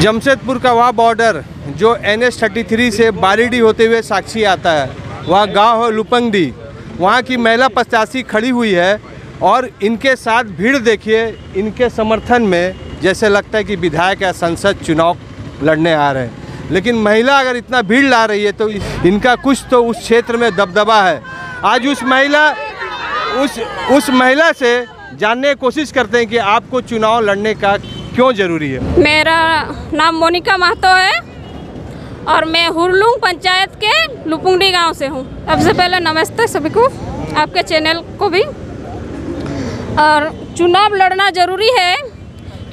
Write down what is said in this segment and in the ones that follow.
जमशेदपुर का वह बॉर्डर जो एन एस थर्टी थ्री से बारीडी होते हुए साक्षी आता है, वह गाँव है लुपंगडी। वहाँ की महिला प्रत्याशी खड़ी हुई है और इनके साथ भीड़ देखिए, इनके समर्थन में जैसे लगता है कि विधायक या संसद चुनाव लड़ने आ रहे हैं। लेकिन महिला अगर इतना भीड़ ला रही है तो इनका कुछ तो उस क्षेत्र में दबदबा है। आज उस महिला, उस उस महिला से जानने की कोशिश करते हैं कि आपको चुनाव लड़ने का क्यों ज़रूरी है? मेरा नाम मोनिका महतो है और मैं हुरलुंग पंचायत के लुपुंगडी गाँव से हूँ। सबसे पहले नमस्ते सभी को, आपके चैनल को भी। और चुनाव लड़ना ज़रूरी है,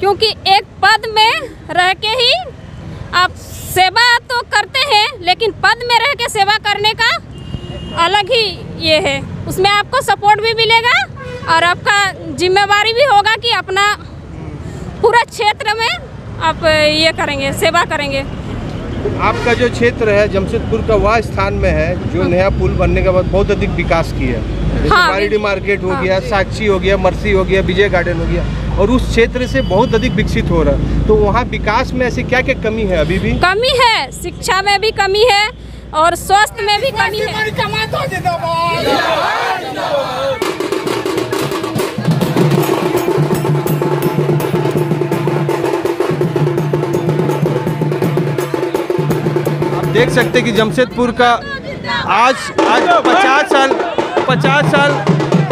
क्योंकि एक पद में रह के ही आप सेवा तो करते हैं, लेकिन पद में रह के सेवा करने का अलग ही ये है। उसमें आपको सपोर्ट भी मिलेगा और आपका जिम्मेवारी भी होगा कि अपना पूरा क्षेत्र में आप ये करेंगे सेवा करेंगे। आपका जो क्षेत्र है जमशेदपुर का वह स्थान में है जो नया पुल बनने के बाद बहुत अधिक विकास किया है। हाँ, बारीडी मार्केट हो हाँ। गया साक्षी हो गया मर्सी हो गया विजय गार्डन हो गया और उस क्षेत्र से बहुत अधिक विकसित हो रहा है। तो वहाँ विकास में ऐसी क्या क्या कमी है अभी भी? कमी है शिक्षा में भी कमी है और स्वास्थ्य में भी कमी है। देख सकते कि जमशेदपुर का आज आज पचास साल पचास साल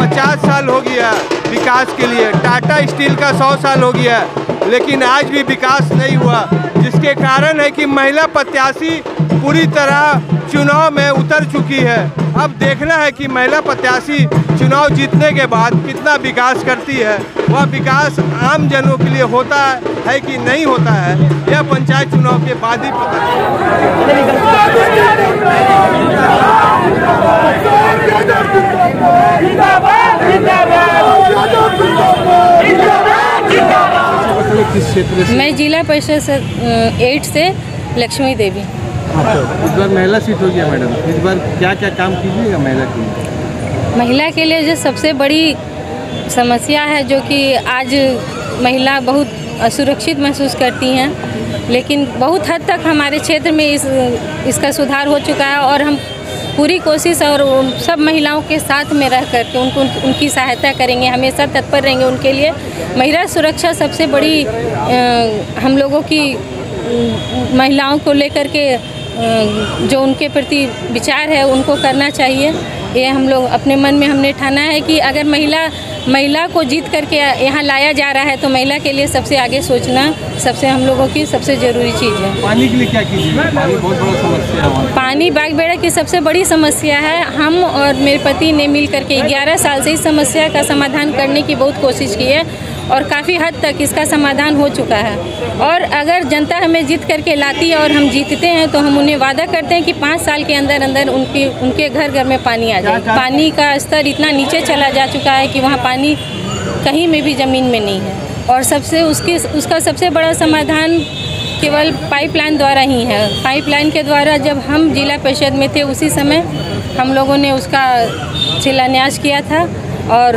पचास साल हो गया विकास के लिए। टाटा स्टील का सौ साल हो गया, लेकिन आज भी विकास नहीं हुआ, जिसके कारण है कि महिला प्रत्याशी पूरी तरह चुनाव में उतर चुकी है। अब देखना है कि महिला प्रत्याशी चुनाव जीतने के बाद कितना विकास करती है वह विकास आम जनों के लिए होता है कि नहीं होता है यह पंचायत चुनाव के बाद ही पता मैं जिला परिषद से एट से लक्ष्मी देवी। इस बार महिला सीट हो गया मैडम। इस बार क्या क्या काम कीजिएगा महिला के लिए? महिला के लिए जो सबसे बड़ी समस्या है जो कि आज महिला बहुत असुरक्षित महसूस करती हैं, लेकिन बहुत हद तक हमारे क्षेत्र में इस, इसका सुधार हो चुका है और हम पूरी कोशिश और सब महिलाओं के साथ में रह कर के उनको, उनकी सहायता करेंगे, हमेशा तत्पर रहेंगे उनके लिए। महिला सुरक्षा सबसे बड़ी हम लोगों की, महिलाओं को लेकर के जो उनके प्रति विचार है उनको करना चाहिए। ये हम लोग अपने मन में हमने ठाना है कि अगर महिला महिला को जीत करके यहाँ लाया जा रहा है तो महिला के लिए सबसे आगे सोचना सबसे हम लोगों की सबसे ज़रूरी चीज़ है। पानी के लिए क्या कीजिए? पानी बहुत बड़ा समस्या है पानी पानी बागबेड़ा की सबसे बड़ी समस्या है। हम और मेरे पति ने मिल करके 11 साल से इस समस्या का समाधान करने की बहुत कोशिश की है। और काफ़ी हद तक इसका समाधान हो चुका है। और अगर जनता हमें जीत करके लाती है और हम जीतते हैं तो हम उन्हें वादा करते हैं कि पाँच साल के अंदर अंदर उनकी उनके घर घर में पानी आ जाए। पानी का स्तर इतना नीचे चला जा चुका है कि वहाँ पानी कहीं में भी ज़मीन में नहीं है। और सबसे उसके उसका सबसे बड़ा समाधान केवल पाइपलाइन द्वारा ही है। पाइपलाइन के द्वारा जब हम जिला परिषद में थे उसी समय हम लोगों ने उसका शिलान्यास किया था। और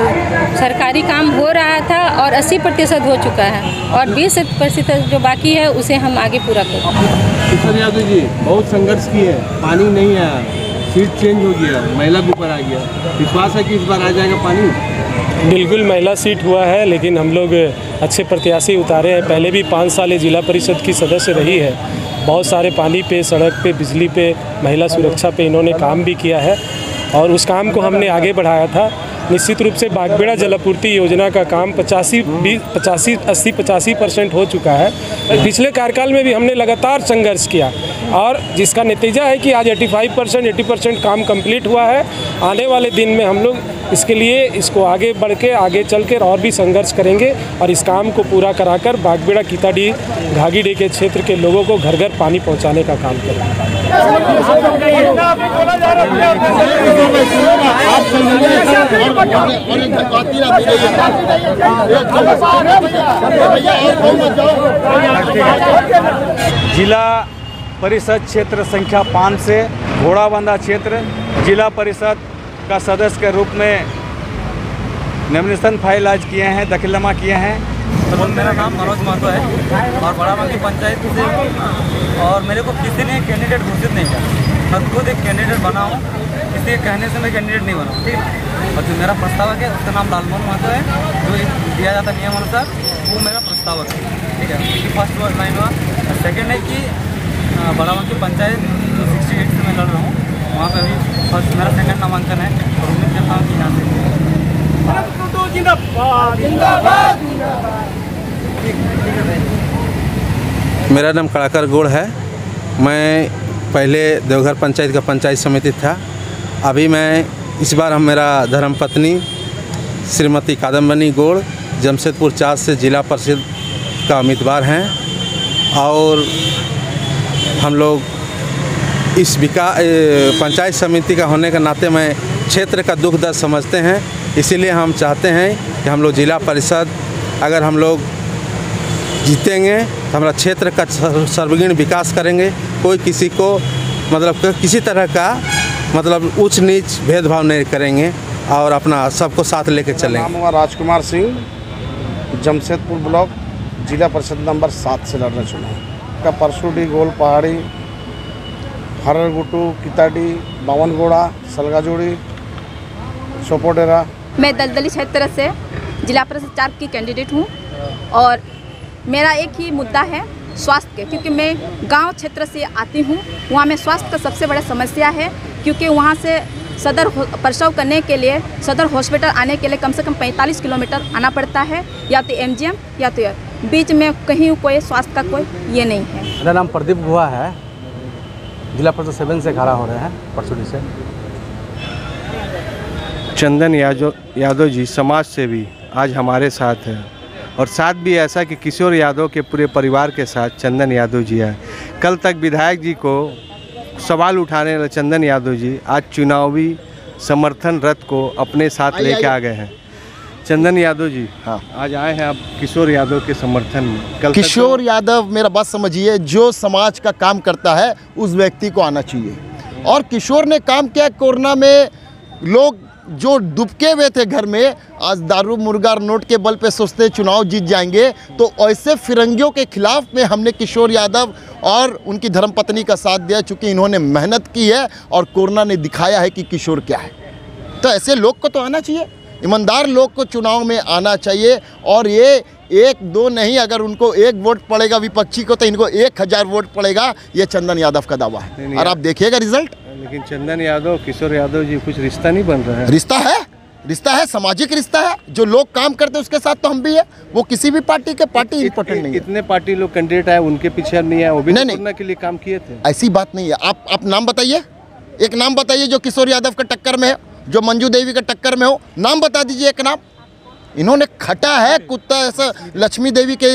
सरकारी काम हो रहा था और 80 प्रतिशत हो चुका है और 20 प्रतिशत जो बाकी है उसे हम आगे पूरा करेंगे किशोर यादव जी बहुत संघर्ष किए पानी नहीं आया सीट चेंज हो गया महिला के ऊपर आ गया। विश्वास है कि इस बार आ जाएगा पानी? बिल्कुल महिला सीट हुआ है लेकिन हम लोग अच्छे प्रत्याशी उतारे हैं। पहले भी पाँच साल जिला परिषद की सदस्य रही है। बहुत सारे पानी पे सड़क पे बिजली पे महिला सुरक्षा पे इन्होंने काम भी किया है। और उस काम को हमने आगे बढ़ाया था। निश्चित रूप से बागबेड़ा जलापूर्ति योजना का काम पचासी बीस पचासी, अस्सी, पचासी परसेंट हो चुका है। पिछले कार्यकाल में भी हमने लगातार संघर्ष किया और जिसका नतीजा है कि आज 85 परसेंट एटी परसेंट काम कंप्लीट हुआ है। आने वाले दिन में हम लोग इसके लिए इसको आगे बढ़ के आगे चल कर और भी संघर्ष करेंगे और इस काम को पूरा कराकर बागबेड़ा कीताडी घागीडी के क्षेत्र के लोगों को घर घर पानी पहुँचाने का काम करेंगे। जिला परिषद क्षेत्र संख्या पाँच से घोड़ाबंदा क्षेत्र, जिला परिषद का सदस्य के रूप में नॉमिनेशन फ़ाइल आज किए हैं दखलनामा किए हैं। तो मेरा नाम मनोज महतो है और बड़ा मंगी पंचायत से और मेरे को किसी ने कैंडिडेट घोषित नहीं किया। मैं खुद एक कैंडिडेट बना हूँ किसी के कहने से मैं कैंडिडेट नहीं बना, ठीक है? और जो मेरा प्रस्तावक है, उसका नाम लालमोहन महतो है, जो दिया जाता नियम अनुसार, वो मेरा प्रस्तावक है, ठीक है? ये फ़र्स्ट लाइन हुआ। सेकेंड है कि बड़ा मंगी पंचायत जो सिक्सटी एट से मैं लड़ रहा हूँ वहाँ पे अभी फ़र्स्ट मेरा सेकंड नामांकन है और उम्मीद करता हूँ कि यहाँ से मेरा नाम कड़ाकर गोड़ है। मैं पहले देवघर पंचायत का पंचायत समिति था। अभी मैं इस बार हम मेरा धर्मपत्नी श्रीमती कादम्बनी गोड़, जमशेदपुर चार से जिला परिषद का उम्मीदवार हैं। और हम लोग इस विका ए, पंचायत समिति का होने के नाते मैं क्षेत्र का दुख दर्द समझते हैं। इसीलिए हम चाहते हैं कि हम लोग जिला परिषद अगर हम लोग जीतेंगे तो हमारा क्षेत्र का सर्वगीण विकास करेंगे। कोई किसी को मतलब किसी तरह का मतलब उच्च नीच भेदभाव नहीं करेंगे और अपना सबको साथ लेके चलेंगे नाम हुआ राजकुमार सिंह जमशेदपुर ब्लॉक जिला परिषद नंबर सात से लड़ना चुना का परसुडी गोल पहाड़ी हररगुटू किताडी बावनगोड़ा सलगाजोड़ी सोपोडेरा मैं दलदली क्षेत्र से जिला परिषद चार की कैंडिडेट हूँ और मेरा एक ही मुद्दा है स्वास्थ्य के क्योंकि मैं गाँव क्षेत्र से आती हूँ। वहाँ में स्वास्थ्य का सबसे बड़ा समस्या है क्योंकि वहाँ से सदर प्रसव करने के लिए सदर हॉस्पिटल आने के लिए कम से कम 45 किलोमीटर आना पड़ता है या तो एमजीएम या तो बीच में कहीं कोई स्वास्थ्य का कोई ये नहीं है। मेरा नाम प्रदीप गुहा है। जिला परिषद सेवन से खड़ा हो रहे हैं परसुडी से। चंदन यादव यादव जी समाज से भी आज हमारे साथ हैं। और साथ भी ऐसा कि किशोर यादव के पूरे परिवार के साथ चंदन यादव जी हैं। कल तक विधायक जी को सवाल उठाने वाले चंदन यादव जी आज चुनावी समर्थन रथ को अपने साथ लेके आ गए हैं। चंदन यादव जी हाँ। आज आए हैं आप किशोर यादव के समर्थन में। कल तक किशोर यादव मेरा बात समझिए जो समाज का काम करता है उस व्यक्ति को आना चाहिए। और किशोर ने काम किया कोरोना में लोग जो डुबके हुए थे घर में आज दारू मुर्गा नोट के बल पे सोचते चुनाव जीत जाएँगे तो ऐसे फिरंगियों के खिलाफ में हमने किशोर यादव और उनकी धर्मपत्नी का साथ दिया चूँकि इन्होंने मेहनत की है और कोरोना ने दिखाया है कि किशोर क्या है। तो ऐसे लोग को तो आना चाहिए। ईमानदार लोग को चुनाव में आना चाहिए और ये एक दो नहीं अगर उनको एक वोट पड़ेगा विपक्षी को तो इनको एक हज़ार वोट पड़ेगा। ये चंदन यादव का दावा है। और आप देखिएगा रिज़ल्ट। लेकिन चंदन यादव किशोर यादव जी कुछ रिश्ता नहीं बन रहा है। रिश्ता है रिश्ता है सामाजिक रिश्ता है। जो लोग काम करते हैं उसके साथ तो हम भी है। वो किसी भी पार्टी के पार्टी इंपॉर्टेंट नहीं इतने पार्टी लोग कैंडिडेट आए उनके पीछे नहीं आए वो भी नहीं, नहीं। के लिए काम किए थे। ऐसी बात नहीं है। आप आप नाम बताइए। एक नाम बताइए जो किशोर यादव के टक्कर में है। जो मंजू देवी के टक्कर में हो, नाम बता दीजिए एक नाम। इन्होंने खटा है कुत्ता ऐसा, लक्ष्मी देवी के,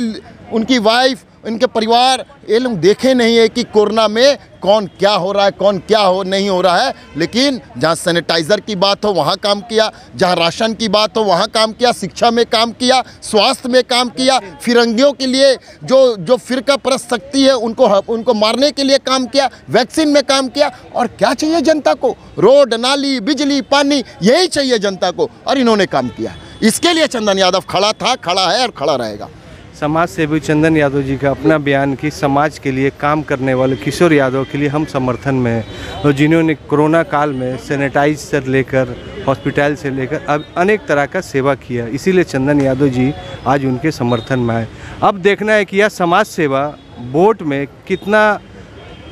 उनकी वाइफ इनके परिवार ये लोग देखे नहीं है कि कोरोना में कौन क्या हो रहा है, कौन क्या हो, नहीं हो रहा है। लेकिन जहाँ सैनिटाइज़र की बात हो, वहाँ काम किया। जहाँ राशन की बात हो, वहाँ काम किया। शिक्षा में काम किया, स्वास्थ्य में काम किया। फिरंगियों के लिए जो जो फिरका परस्त शक्ति है, उनको उनको मारने के लिए काम किया, वैक्सीन में काम किया। और क्या चाहिए जनता को? रोड, नाली, बिजली, पानी, यही चाहिए जनता को। और इन्होंने काम किया। इसके लिए चंदन यादव खड़ा था, खड़ा है और खड़ा रहेगा। समाज सेवी चंदन यादव जी का अपना बयान कि समाज के लिए काम करने वाले किशोर यादव के लिए हम समर्थन में हैं। और जिन्होंने कोरोना काल में सैनिटाइजर लेकर, हॉस्पिटल से लेकर अब अनेक तरह का सेवा किया, इसीलिए चंदन यादव जी आज उनके समर्थन में आए। अब देखना है कि यह समाज सेवा वोट में कितना,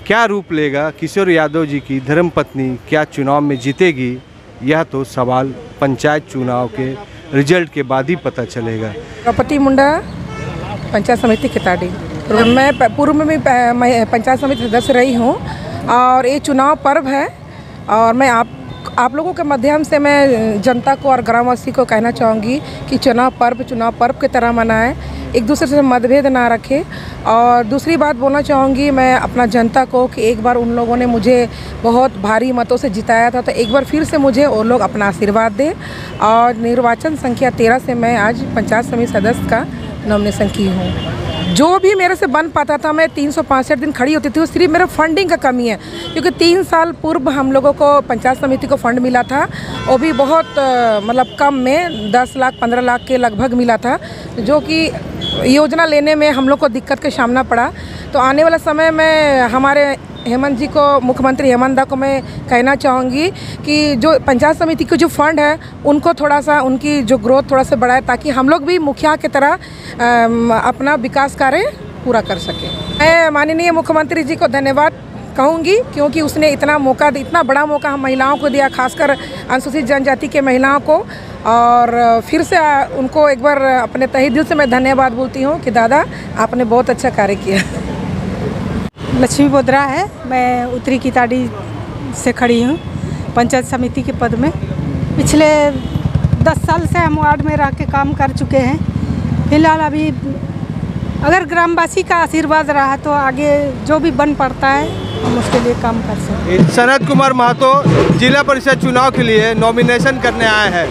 क्या रूप लेगा, किशोर यादव जी की धर्मपत्नी क्या चुनाव में जीतेगी, यह तो सवाल पंचायत चुनाव के रिज़ल्ट के बाद ही पता चलेगा। द्रौपदी मुंडा पंचायत समिति किताड़ी मैं पूर्व में भी पंचायत समिति सदस्य रही हूँ और ये चुनाव पर्व है और मैं आप आप लोगों के माध्यम से मैं जनता को और ग्रामवासी को कहना चाहूँगी कि चुनाव पर्व चुनाव पर्व की तरह मनाएँ, एक दूसरे से मतभेद ना रखें। और दूसरी बात बोलना चाहूँगी, मैं अपना जनता को कि एक बार उन लोगों ने मुझे बहुत भारी मतों से जिताया था तो एक बार फिर से मुझे वो लोग अपना आशीर्वाद दें। और निर्वाचन संख्या तेरह से मैं आज पंचायत समिति सदस्य का नॉमिनेशन की हूँ। जो भी मेरे से बन पाता था, मैं तीन सौ पैंसठ दिन खड़ी होती थी, वो सिर्फ़ मेरा फंडिंग का कमी है। क्योंकि तीन साल पूर्व हम लोगों को पंचायत समिति को फंड मिला था, वो भी बहुत मतलब कम में दस लाख, पंद्रह लाख के लगभग मिला था, जो कि योजना लेने में हम लोग को दिक्कत का सामना पड़ा। तो आने वाला समय में हमारे हेमंत जी को, मुख्यमंत्री हेमंत दा को मैं कहना चाहूँगी कि जो पंचायत समिति के जो फंड है, उनको थोड़ा सा उनकी जो ग्रोथ थोड़ा सा बढ़ाए ताकि हम लोग भी मुखिया की तरह अपना विकास कार्य पूरा कर सकें। मैं माननीय मुख्यमंत्री जी को धन्यवाद कहूँगी क्योंकि उसने इतना मौका, इतना बड़ा मौका हम महिलाओं को दिया, खासकर अनुसूचित जनजाति के महिलाओं को। और फिर से, उनको एक बार अपने तहे दिल से मैं धन्यवाद बोलती हूँ कि दादा, आपने बहुत अच्छा कार्य किया। लक्ष्मी बोदरा है। मैं उत्तरी किताड़ी से खड़ी हूँ पंचायत समिति के पद में। पिछले दस साल से हम वार्ड में रह के काम कर चुके हैं। फ़िलहाल अभी अगर ग्रामवासी का आशीर्वाद रहा तो आगे जो भी बन पड़ता है हम उसके लिए काम कर सकते हैं। सनत कुमार महतो जिला परिषद चुनाव के लिए नॉमिनेशन करने आए हैं।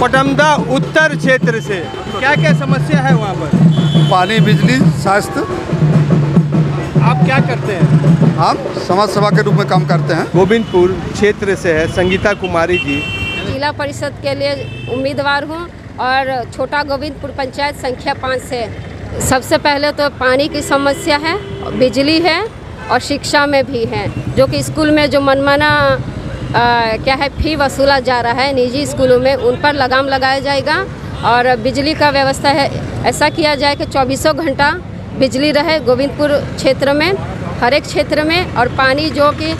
पटमदा उत्तर क्षेत्र से क्या क्या समस्या है वहाँ पर? पानी बिजली स्वास्थ्य क्या करते हैं? हम समाज सेवा के रूप में काम करते हैं। गोविंदपुर क्षेत्र से है संगीता कुमारी जी। जिला परिषद के लिए उम्मीदवार हूँ और छोटा गोविंदपुर पंचायत संख्या पाँच से सबसे पहले तो पानी की समस्या है बिजली है और शिक्षा में भी है जो कि स्कूल में जो मनमाना आ, क्या है फ़ी वसूला जा रहा है निजी स्कूलों में उन पर लगाम लगाया जाएगा और बिजली का व्यवस्था है। ऐसा किया जाए कि चौबीसों घंटा बिजली रहे गोविंदपुर क्षेत्र में हर एक क्षेत्र में, और पानी जो कि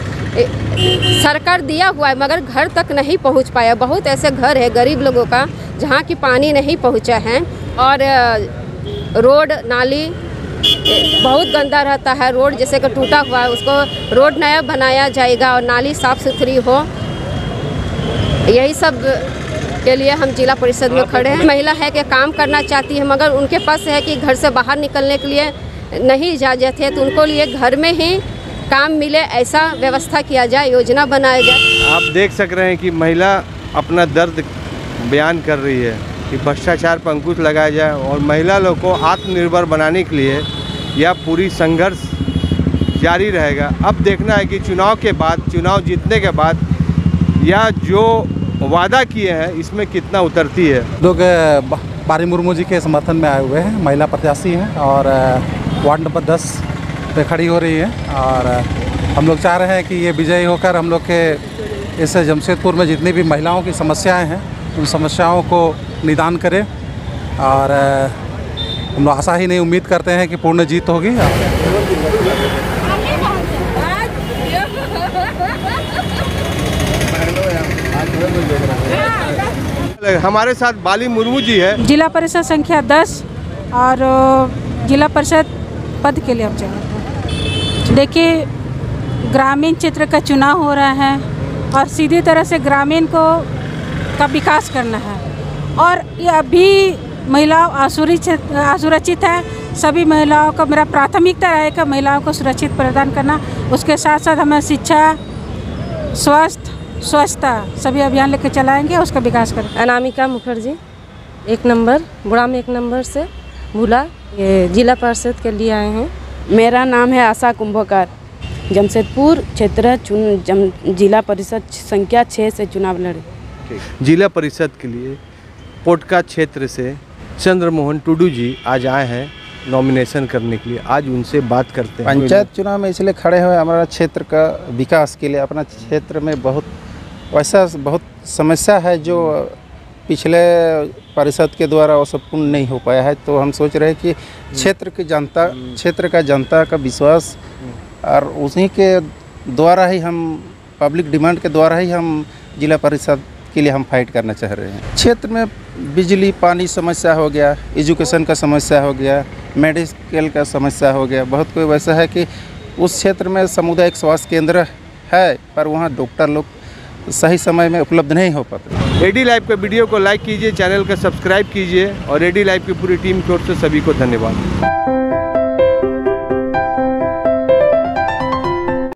सरकार दिया हुआ है, मगर घर तक नहीं पहुँच पाया। बहुत ऐसे घर है गरीब लोगों का, जहाँ की पानी नहीं पहुँचा है, और रोड, नाली बहुत गंदा रहता है। रोड जैसे कि टूटा हुआ है, उसको रोड नया बनाया जाएगा और नाली साफ़ सुथरी हो। यही सब के लिए हम जिला परिषद में खड़े हैं। महिला है कि काम करना चाहती है मगर उनके पास है कि घर से बाहर निकलने के लिए नहीं इजाज़त है तो उनको लिए घर में ही काम मिले ऐसा व्यवस्था किया जाए योजना बनाया जाए। आप देख सक रहे हैं कि महिला अपना दर्द बयान कर रही है कि भ्रष्टाचार पर अंकुश लगाया जाए और महिला लोग को आत्मनिर्भर बनाने के लिए यह पूरी संघर्ष जारी रहेगा। अब देखना है कि चुनाव के बाद चुनाव जीतने के बाद यह जो वादा किए हैं, इसमें कितना उतरती है? लोग बारी मुर्मू जी के समर्थन में आए हुए हैं। महिला प्रत्याशी हैं और वार्ड नंबर 10 पे खड़ी हो रही है और हम लोग चाह रहे हैं कि ये विजयी होकर हम लोग के इस जमशेदपुर में जितनी भी महिलाओं की समस्याएँ हैं, उन समस्याओं को निदान करें और हम लोग आशा ही नहीं, उम्मीद करते हैं कि पूर्ण जीत होगी। हमारे साथ बाली मुर्मू जी है। जिला परिषद संख्या 10 और जिला परिषद पद के लिए हम चल देखिए, ग्रामीण क्षेत्र का चुनाव हो रहा है और सीधी तरह से ग्रामीण को, का विकास करना है। और ये अभी महिलाओं असुरक्षित है। सभी महिलाओं का, मेरा प्राथमिकता रहेगा महिलाओं को सुरक्षित प्रदान करना। उसके साथ साथ हमें शिक्षा, स्वास्थ्य स्वच्छता सभी अभियान लेकर चलाएँगे उसका विकास करेंगे। अनामिका मुखर्जी एक नंबर बुढ़ा में एक नंबर से भूला ये जिला परिषद के लिए आए हैं। मेरा नाम है आशा कुंभकार जमशेदपुर क्षेत्र चुन जम जिला परिषद संख्या छः से चुनाव लड़े। जिला परिषद के लिए पोटका क्षेत्र से चंद्रमोहन टुडू जी आज आए हैं नॉमिनेशन करने के लिए। आज उनसे बात करते हैं। पंचायत चुनाव में इसलिए खड़े हुए हमारा क्षेत्र का विकास के लिए अपना क्षेत्र में बहुत वैसा बहुत समस्या है जो पिछले परिषद के वो सब पूर्ण नहीं हो पाया है। तो हम सोच रहे हैं कि क्षेत्र की जनता क्षेत्र का जनता का विश्वास और उसी के द्वारा ही हम पब्लिक डिमांड के द्वारा ही हम जिला परिषद के लिए हम फाइट करना चाह रहे हैं। क्षेत्र में बिजली पानी समस्या हो गया एजुकेशन का समस्या हो गया मेडिकल का समस्या हो गया बहुत कोई वैसा है कि उस क्षेत्र में सामुदायिक स्वास्थ्य केंद्र है पर वहाँ डॉक्टर लोग सही समय में उपलब्ध नहीं हो पाते। रेडी लाइव के वीडियो को लाइक कीजिए, चैनल को सब्सक्राइब कीजिए और रेडी लाइव की पूरी टीम की ओर से सभी को धन्यवाद।